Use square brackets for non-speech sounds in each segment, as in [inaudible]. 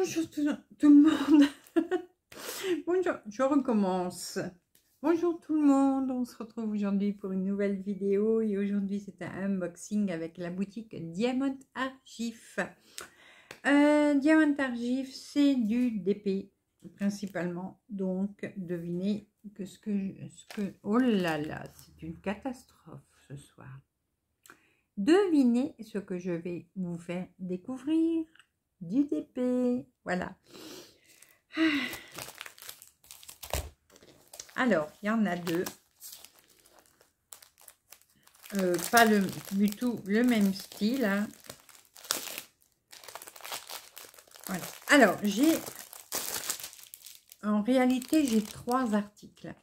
tout, tout le monde. [laughs] Bonjour, je recommence. Bonjour tout le monde, on se retrouve aujourd'hui pour une nouvelle vidéo et aujourd'hui c'est un unboxing avec la boutique Diamond Argif. Euh, Diamond Argif c'est du DP principalement, donc devinez que, ce que... Oh là là, c'est une catastrophe ce soir. Devinez ce que je vais vous faire découvrir du DP. Voilà. Alors, il y en a deux. Euh, pas le, du tout le même style. Hein. Voilà. Alors, j'ai... En réalité, j'ai trois articles.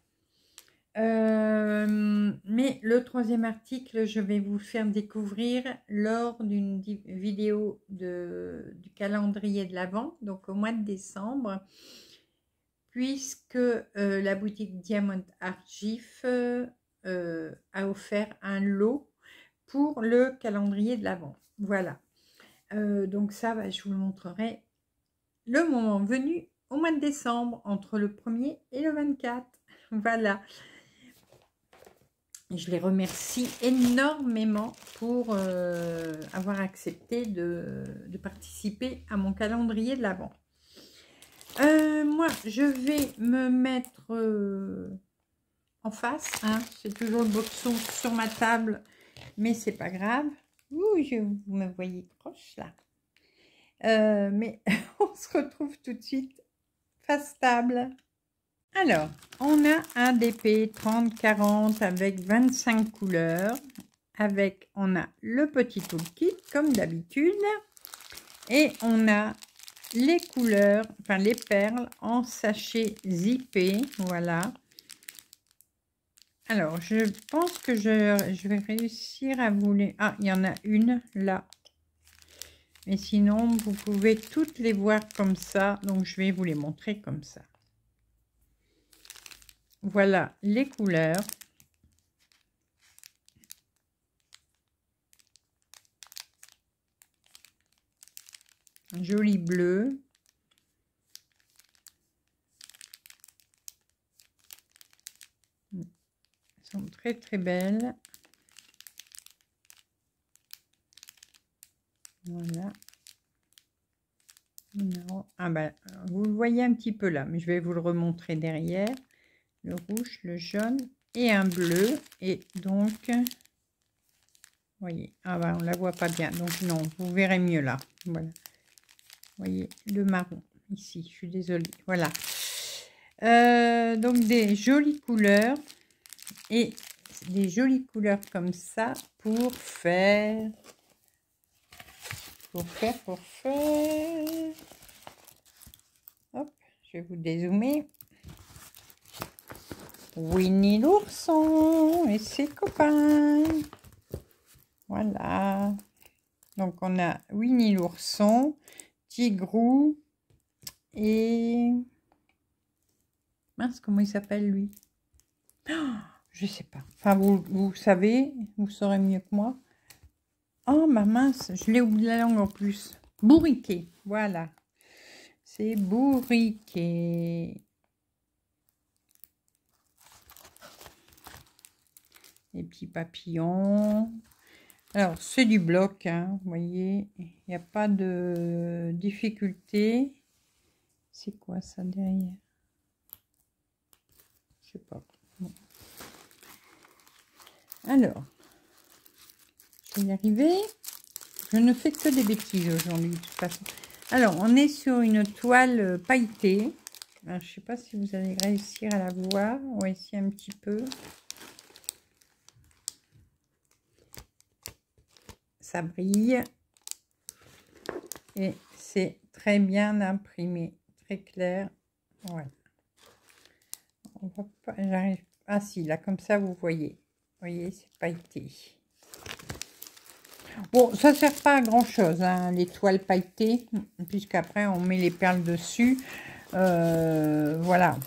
Euh, mais le troisième article, je vais vous faire découvrir lors d'une vidéo du calendrier de l'Avent, donc au mois de décembre, puisque euh, la boutique Diamond Argif euh, a offert un lot pour le calendrier de l'Avent. Voilà. donc ça, bah, je vous le montrerai le moment venu au mois de décembre, entre le 1er et le 24. Voilà je les remercie énormément pour euh, avoir accepté de, participer à mon calendrier de l'Avent. Euh, moi, je vais me mettre euh, en face. Hein. C'est toujours le boxon sur ma table, mais c'est pas grave. Vous me voyez proche là. mais [laughs] on se retrouve tout de suite face table. Alors, on a un DP 30-40 avec 25 couleurs. Avec, on a le petit toolkit comme d'habitude. Et on a les couleurs, enfin les perles en sachet zippé. Voilà. Alors, je pense que je, je, vais réussir à vous les... Ah, il y en a une là. Mais sinon, vous pouvez toutes les voir comme ça. Donc, je vais vous les montrer comme ça. Voilà les couleurs. joli bleu. Elles sont très très belles. Voilà. Ah ben, vous le voyez un petit peu là, mais je vais vous le remontrer derrière le rouge, le jaune et un bleu. Et donc, voyez, ah bah on la voit pas bien. Donc non, vous verrez mieux là. Voilà. voyez, le marron ici. Je suis désolée. Voilà. Euh, donc des jolies couleurs et des jolies couleurs comme ça pour faire pour faire pour faire hop je vais vous dézoomer Winnie l'ourson et ses copains. Voilà. Donc, on a Winnie l'ourson, Tigrou et... Mince, comment il s'appelle, lui? Oh, Je sais pas. Enfin, vous, vous savez, vous saurez mieux que moi. Oh, ma mince, je l'ai oublié la langue en plus. Bourriquet, voilà. C'est bourriquet. Les petits papillons. Alors, c'est du bloc, hein, vous voyez, il n'y a pas de difficulté. C'est quoi ça derrière? Je sais pas. Alors, je vais y arriver. Je ne fais que des bêtises aujourd'hui, de toute façon. Alors, on est sur une toile pailletée. je sais pas si vous allez réussir à la voir. On va essayer un petit peu. Ça brille. Et c'est très bien imprimé très clair. Voilà j'arrive ah si là comme ça vous voyez. Voyez c'est pailleté bon ça sert pas à grand chose hein, les toiles pailletées puisqu'après on met les perles dessus. Euh, voilà.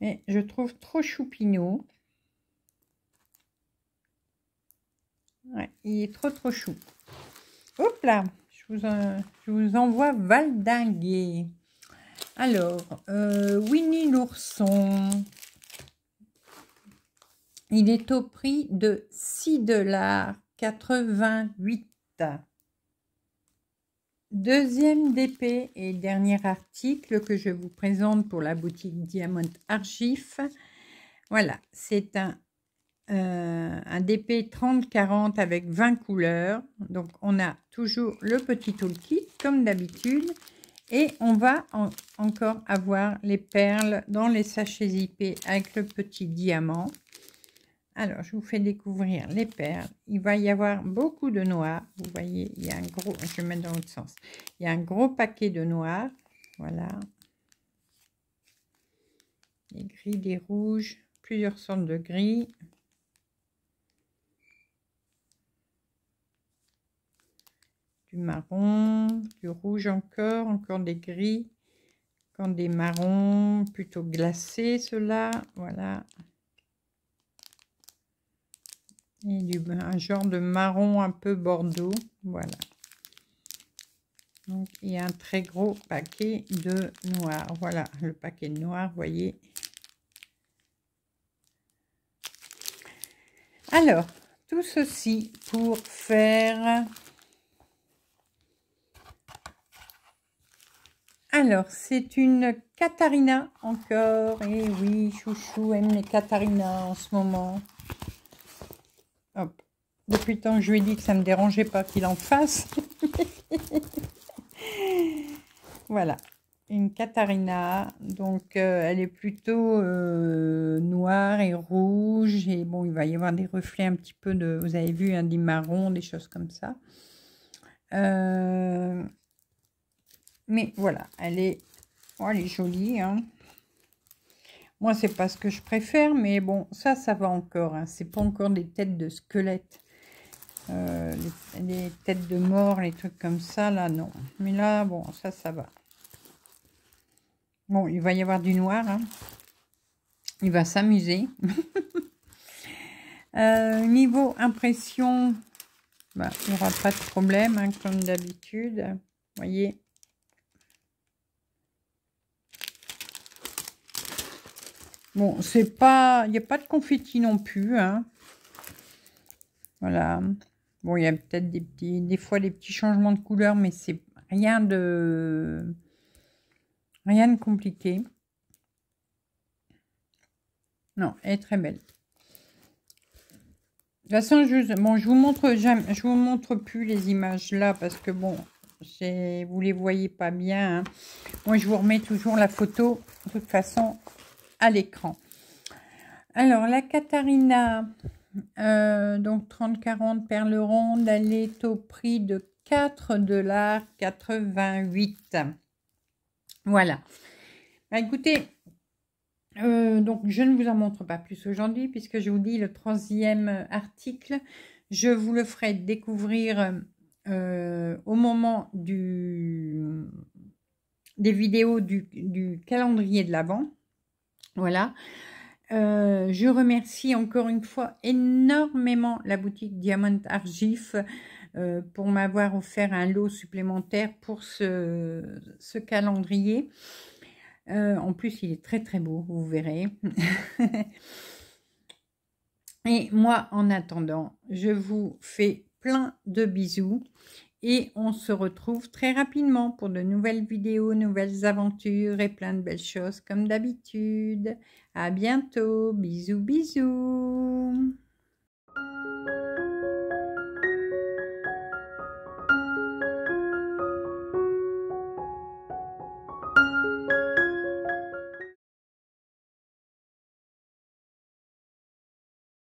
Mais je trouve trop choupinot il est trop trop chou. Hop là, je je vous, envoie valdinguer. Alors, euh, Winnie l'ourson. Il est au prix de 6 dollars 88. Deuxième DP et dernier article que je vous présente pour la boutique Diamond Argif. Voilà, c'est un, euh, un DP 30-40 avec 20 couleurs. Donc, on a toujours le petit toolkit comme d'habitude. Et on va encore avoir les perles dans les sachets zippés avec le petit diamant. Alors, je vous fais découvrir les perles. Il va y avoir beaucoup de noirs. Vous voyez, il y a un gros... Je vais mettre dans l'autre sens. Il y a un gros paquet de noirs. Voilà. Des gris, des rouges, plusieurs sortes de gris. Marron, du rouge encore, encore des gris. Quand des marrons plutôt glacés, ceux-là. Voilà et du, un genre de marron un peu bordeaux. Voilà. Donc, il un très gros paquet de noir. Voilà, le paquet noir, voyez. Alors, tout ceci pour faire... Alors, c'est une Katharina encore. Et eh oui, chouchou aime les Katharina en ce moment. Depuis le temps que je lui ai dit que ça ne me dérangeait pas qu'il en fasse. [laughs] voilà. Une Katharina. Donc, euh, elle est plutôt euh, noire et rouge. Et bon, il va y avoir des reflets un petit peu de... Vous avez vu, un des marrons, des choses comme ça. Euh, mais voilà, elle est, oh, elle est jolie. Hein. Moi, c'est pas ce que je préfère, mais bon, ça, ça va encore. Hein. C'est pas encore des têtes de squelettes. Euh, les, têtes de mort, les trucs comme ça, là, non. Mais là, bon, ça, ça va. Bon, il va y avoir du noir. Hein. Il va s'amuser. [laughs] Euh, niveau impression, bah, il n'y aura pas de problème, hein, comme d'habitude. Vous voyez, Bon, c'est pas... Il n'y a pas de confetti non plus. Hein. Voilà. Bon, il y a peut-être des petits... Des fois, des petits changements de couleur, mais c'est rien de... Rien de compliqué. Non, elle est très belle. De toute façon, je, bon, je vous montre, je vous montre plus les images là parce que bon, vous les voyez pas bien. Hein. Moi, je vous remets toujours la photo de toute façon l'écran. Alors, la Katharina, euh, donc 30-40 perles rondes, elle est au prix de 4,88$. Voilà. Bah, écoutez, euh, donc je ne vous en montre pas plus aujourd'hui puisque je vous dis le troisième article. Je vous le ferai découvrir euh, au moment du, des vidéos du, du calendrier de l'Avent. Voilà. Euh, je remercie encore une fois énormément la boutique Diamond Argif euh, pour m'avoir offert un lot supplémentaire pour ce, calendrier. Euh, en plus, il est très très beau, vous verrez. [laughs] Et moi, en attendant, je vous fais plein de bisous et on se retrouve très rapidement pour de nouvelles vidéos, nouvelles aventures et plein de belles choses comme d'habitude. À bientôt, bisous bisous.